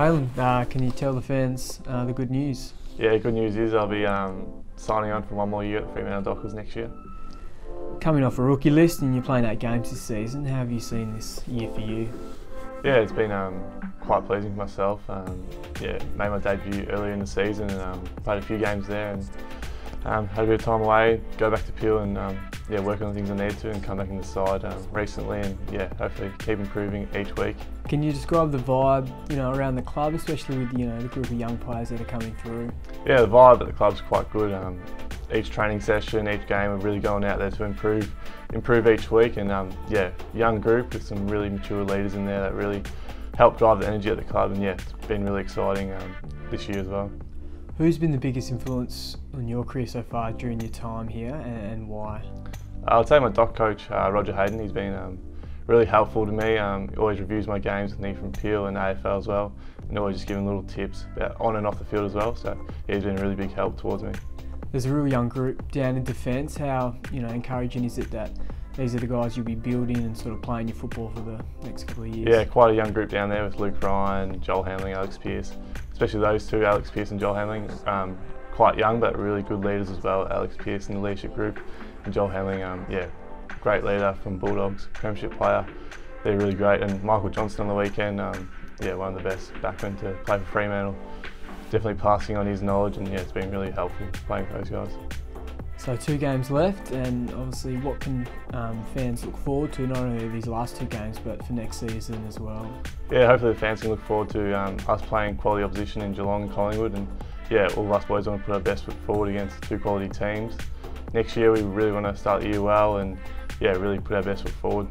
Taylin, uh, can you tell the fans uh, the good news? Yeah, good news is I'll be um, signing on for one more year at Fremantle Dockers next year. Coming off a rookie list and you're playing eight games this season, how have you seen this year for you? Yeah, it's been um, quite pleasing for myself. Um, yeah, made my debut earlier in the season and um, played a few games there and um, had a bit of time away, go back to Peel and um, yeah, work on the things I need to and come back in the side um, recently and yeah, hopefully keep improving each week. Can you describe the vibe, you know, around the club, especially with you know the group of young players that are coming through? Yeah, the vibe at the club's quite good. Um, each training session, each game, we're really going out there to improve, improve each week. And um, yeah, young group with some really mature leaders in there that really help drive the energy at the club. And yeah, it's been really exciting um, this year as well. Who's been the biggest influence on your career so far during your time here, and, why? I'll say my doc coach, uh, Roger Hayden. He's been um, really helpful to me. Um, he always reviews my games with me from Peel and AFL as well, and always just giving little tips about on and off the field as well. So he's been a really big help towards me. There's a real young group down in defence. How you know encouraging is it that these are the guys you'll be building and sort of playing your football for the next couple of years? Yeah, quite a young group down there with Luke Ryan, Joel Hamling, Alex Pearce, especially those two, Alex Pearce and Joel Hamling. Um, quite young but really good leaders as well. Alex Pearce in the leadership group and Joel Hamling, um, yeah, great leader from Bulldogs, premiership player. They're really great. And Michael Johnson on the weekend, um, yeah, one of the best backmen to play for Fremantle definitely passing on his knowledge, and yeah, it's been really helpful playing for those guys. So two games left, and obviously, what can um, fans look forward to not only these last two games, but for next season as well? Yeah, hopefully the fans can look forward to um, us playing quality opposition in Geelong and Collingwood, and yeah, all of us boys want to put our best foot forward against two quality teams. Next year, we really want to start the year well, and yeah, really put our best foot forward.